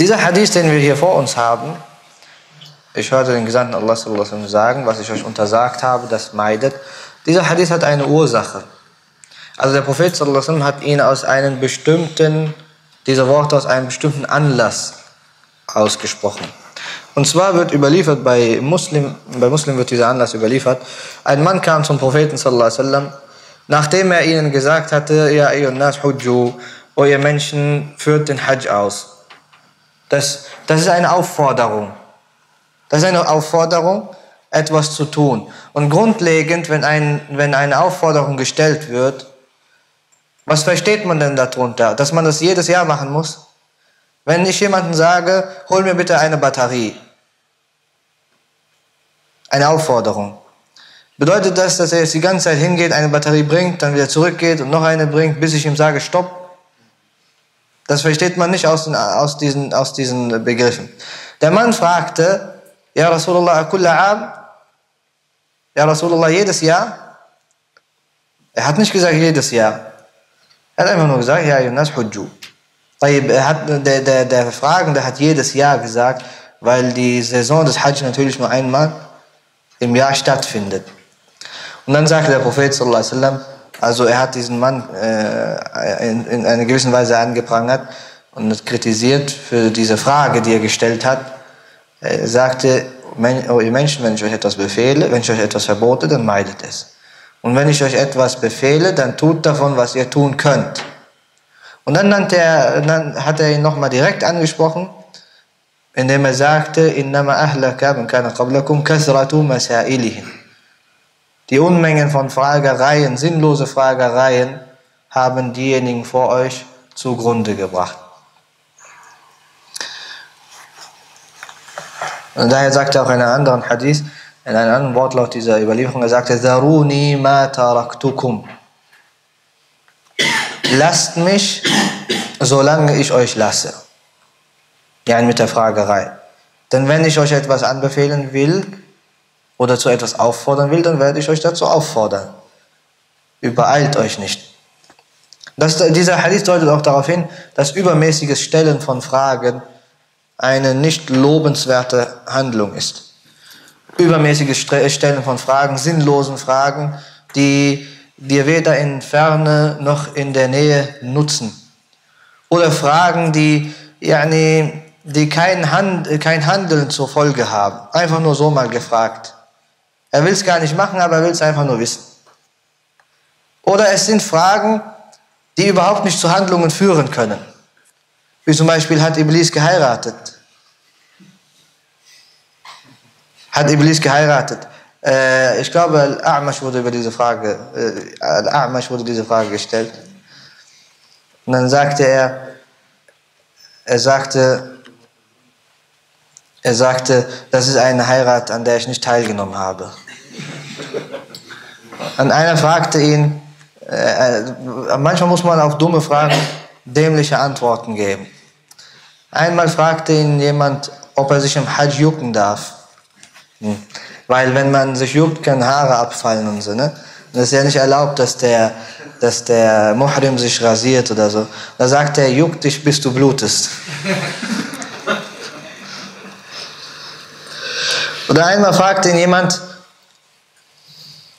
Dieser Hadith, den wir hier vor uns haben, ich hörte den Gesandten Allah sagen, was ich euch untersagt habe, das meidet. Dieser Hadith hat eine Ursache. Also der Prophet hat ihn aus einem bestimmten, diese Worte aus einem bestimmten Anlass ausgesprochen. Und zwar wird überliefert bei Muslim, bei Muslim wird dieser Anlass überliefert. Ein Mann kam zum Propheten sallallahu nachdem er ihnen gesagt hatte, ja, Nas hujju, o ihr Menschen führt den Hajj aus. Das, das ist eine Aufforderung. Das ist eine Aufforderung, etwas zu tun. Und grundlegend, wenn, ein, wenn eine Aufforderung gestellt wird, was versteht man denn darunter? Dass man das jedes Jahr machen muss? Wenn ich jemandem sage, hol mir bitte eine Batterie. Eine Aufforderung. Bedeutet das, dass er jetzt die ganze Zeit hingeht, eine Batterie bringt, dann wieder zurückgeht und noch eine bringt, bis ich ihm sage, stopp? Das versteht man nicht aus, aus, diesen, aus diesen Begriffen. Der Mann fragte, Ja Rasulullah, akulla am? Ja Rasulullah, jedes Jahr? Er hat nicht gesagt jedes Jahr. Er hat einfach nur gesagt, ja Yunas hujju. Er hat, der, der, der Fragende hat jedes Jahr gesagt, weil die Saison des Hajj natürlich nur einmal im Jahr stattfindet. Und dann sagte der Prophet sallallahu alaihi wasallam, also er hat diesen Mann äh, in, in einer gewissen Weise angeprangert und kritisiert für diese Frage, die er gestellt hat. Er sagte, oh ihr Menschen, wenn ich euch etwas befehle, wenn ich euch etwas verbote, dann meidet es. Und wenn ich euch etwas befehle, dann tut davon, was ihr tun könnt. Und dann, nannte er, dann hat er ihn nochmal direkt angesprochen, indem er sagte, Innama ahlaka man kana qablakum kathratu masailihim. Die Unmengen von Fragereien, sinnlose Fragereien, haben diejenigen vor euch zugrunde gebracht. Und daher sagt er auch in einem anderen Hadith, in einem anderen Wortlaut dieser Überlieferung, er sagte, Daruni ma taraktukum. Lasst mich, solange ich euch lasse. Ja, mit der Fragerei. Denn wenn ich euch etwas anbefehlen will oder zu etwas auffordern will, dann werde ich euch dazu auffordern. Übereilt euch nicht. Das, dieser Hadith deutet auch darauf hin, dass übermäßiges Stellen von Fragen eine nicht lobenswerte Handlung ist. Übermäßiges Stellen von Fragen, sinnlosen Fragen, die wir weder in Ferne noch in der Nähe nutzen. Oder Fragen, die, yani, die kein, Hand, kein Handeln zur Folge haben. Einfach nur so mal gefragt. Er will es gar nicht machen, aber er will es einfach nur wissen. Oder es sind Fragen, die überhaupt nicht zu Handlungen führen können. Wie zum Beispiel, hat Iblis geheiratet? Hat Iblis geheiratet? Äh, ich glaube, Al-A'mash wurde über äh, Al-A'mash wurde diese Frage gestellt. Und dann sagte er, er sagte, er sagte, das ist eine Heirat, an der ich nicht teilgenommen habe. Und einer fragte ihn, äh, äh, manchmal muss man auf dumme Fragen dämliche Antworten geben. Einmal fragte ihn jemand, ob er sich im Hajj jucken darf. Hm. Weil wenn man sich juckt, können Haare abfallen und so. Ne? Und ist ja nicht erlaubt, dass der, dass der Muhrim sich rasiert oder so. Da sagt er, juck dich, bis du blutest. Oder einmal fragte ihn jemand,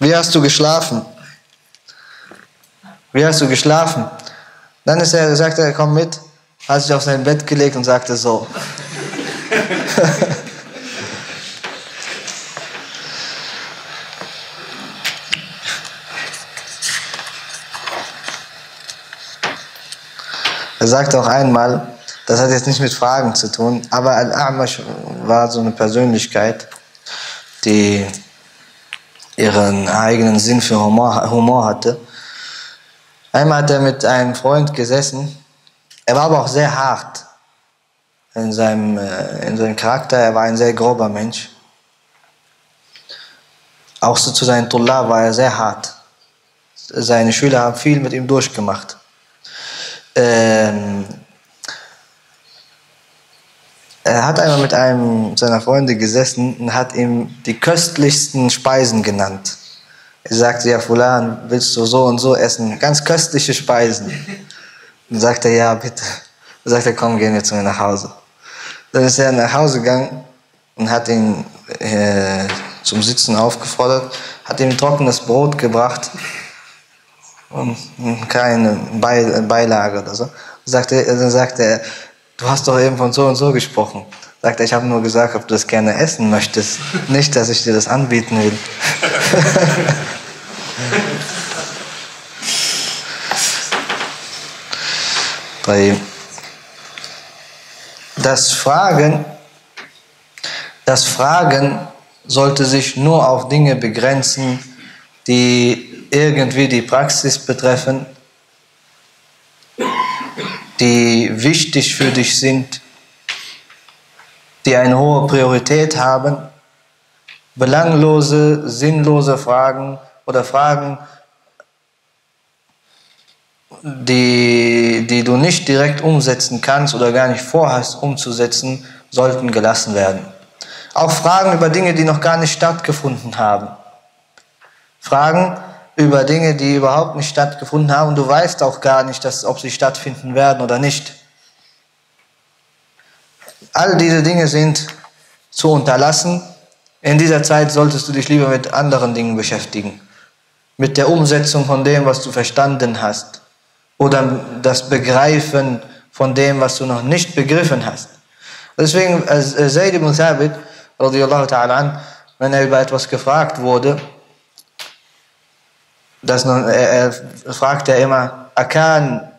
wie hast du geschlafen? Wie hast du geschlafen? Dann ist er, sagt er, komm mit, hat sich auf sein Bett gelegt und sagte so. Er sagte auch einmal, das hat jetzt nicht mit Fragen zu tun, aber Al-A'mash war so eine Persönlichkeit, die ihren eigenen Sinn für Humor, Humor hatte. Einmal hat er mit einem Freund gesessen, er war aber auch sehr hart in seinem, äh, in seinem Charakter, er war ein sehr grober Mensch. Auch so zu seinen Tullah war er sehr hart. Seine Schüler haben viel mit ihm durchgemacht ähm, er hat einmal mit einem seiner Freunde gesessen und hat ihm die köstlichsten Speisen genannt. Er sagte, ja, Fulan, willst du so und so essen? Ganz köstliche Speisen. Dann sagt er, ja, bitte. Dann sagt er, komm, gehen wir zu mir nach Hause. Dann ist er nach Hause gegangen und hat ihn äh, zum Sitzen aufgefordert, hat ihm trockenes Brot gebracht und keine Beilage oder so. Sagte, dann sagte er, du hast doch eben von so und so gesprochen. Sagt er, ich habe nur gesagt, ob du das gerne essen möchtest. Nicht, dass ich dir das anbieten will. Das Fragen, das Fragen sollte sich nur auf Dinge begrenzen, die irgendwie die Praxis betreffen, die wichtig für dich sind, die eine hohe Priorität haben. Belanglose, sinnlose Fragen oder Fragen, die, die du nicht direkt umsetzen kannst oder gar nicht vorhast umzusetzen, sollten gelassen werden. Auch Fragen über Dinge, die noch gar nicht stattgefunden haben. Fragen über Dinge, die überhaupt nicht stattgefunden haben und du weißt auch gar nicht, dass, ob sie stattfinden werden oder nicht. All diese Dinge sind zu unterlassen. In dieser Zeit solltest du dich lieber mit anderen Dingen beschäftigen. Mit der Umsetzung von dem, was du verstanden hast. Oder das Begreifen von dem, was du noch nicht begriffen hast. Deswegen, äh, Zayd ibn Thabit, radiallahu wenn er über etwas gefragt wurde, das noch, er, er fragt er immer, Akan,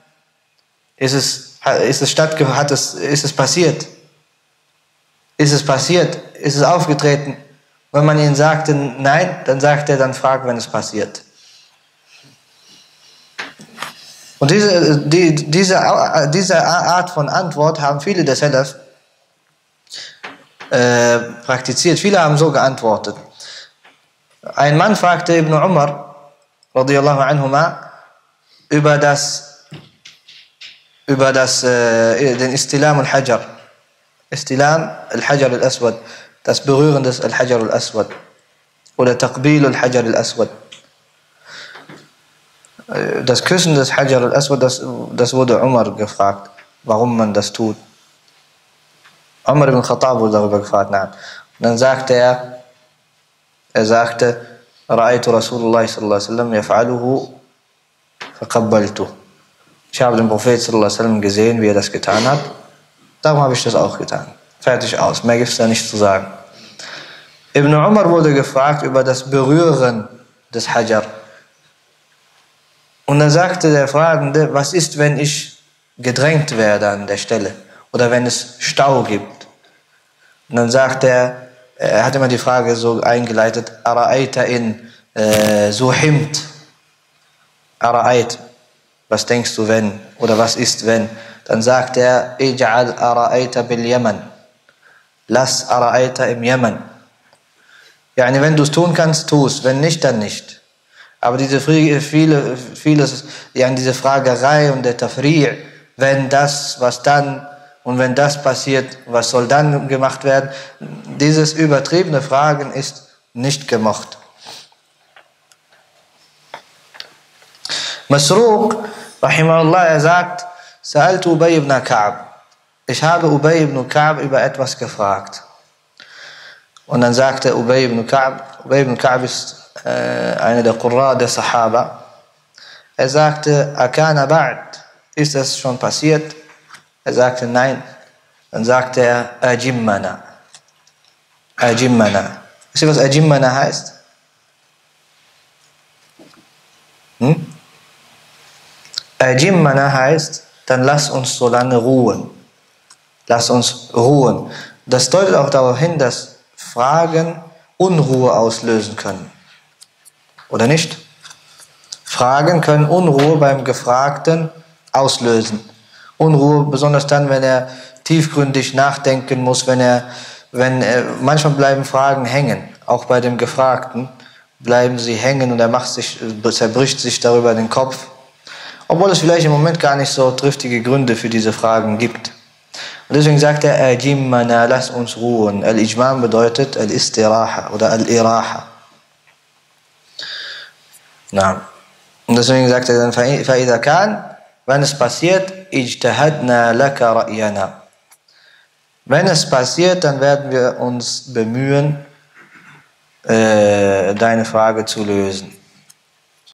ist es, ist es stattgefunden, hat es, ist es passiert? Ist es passiert? Ist es aufgetreten? Wenn man ihm sagte nein, dann sagt er, dann frag, wenn es passiert. Und diese, die, diese, diese Art von Antwort haben viele der Salaf äh, praktiziert. Viele haben so geantwortet. Ein Mann fragte Ibn Umar, radiallahu anhuma, über das, über das, äh, den Istilam al-Hajar. Istilam al-Hajar al-Aswad, das Berühren des al-Hajar al-Aswad oder Taqbil al-Hajar al-Aswad. Das Küssen des Hajar al-Aswad, das, das wurde Umar gefragt, warum man das tut. Umar ibn Khattab wurde darüber gefragt. Nein. Und dann sagte er, er sagte, رأيت رسول الله صلى الله عليه وسلم يفعله فقبلته. Ich habe den Prophet صلى الله عليه وسلم gesehen, wie er das getan hat. Darum habe ich das auch getan. Fertig aus. Mehr gibt es da nicht zu sagen. Ibn Umar wurde gefragt über das Berühren des Hajar. Und dann sagte der Fragende, was ist, wenn ich gedrängt werde an der Stelle? Oder wenn es Stau gibt? Und dann sagt er, er hat immer die Frage so eingeleitet, Ara'aita in äh, Suhimt. Ara'ait. Was denkst du, wenn? Oder was ist, wenn? Dann sagt er, Ij'al Ara'aita bil Yaman. Lass Ara'aita im Yaman. Yani, wenn du es tun kannst, tu es. Wenn nicht, dann nicht. Aber diese viele, vieles, ja, diese Fragerei und der Tafri', wenn das, was dann, und wenn das passiert, was soll dann gemacht werden? Dieses übertriebene Fragen ist nicht gemocht. Masruq, rahimahullah, er sagt, ibn Ka'b. Ich habe Ubay ibn Ka'b über etwas gefragt. Und dann sagte Ubay ibn Ka'b, Ubay ibn Ka'b ist äh, einer der Qurra der Sahaba. Er sagte, Akana Ba'd, ist das schon passiert? Er sagte, nein. Dann sagte er, Ajimmana. Ajimmana. Wisst ihr, was Ajimmana heißt? Hm? Ajimmana heißt, dann lass uns so lange ruhen. Lass uns ruhen. Das deutet auch darauf hin, dass Fragen Unruhe auslösen können. Oder nicht? Fragen können Unruhe beim Gefragten auslösen. Unruhe besonders dann, wenn er tiefgründig nachdenken muss, wenn er, wenn er, manchmal bleiben Fragen hängen, auch bei dem Gefragten bleiben sie hängen und er macht sich, zerbricht sich darüber den Kopf obwohl es vielleicht im Moment gar nicht so triftige Gründe für diese Fragen gibt. Und deswegen sagt er, Ajimmana, lass uns ruhen. Al-Ijmam bedeutet Al-Istiraha oder Al-Iraha. Na. Und deswegen sagt er dann, فَإِذَا كَانْ Wenn es passiert, اجتهدنا لك رأينا. Wenn es passiert, dann werden wir uns bemühen, äh, deine Frage zu lösen.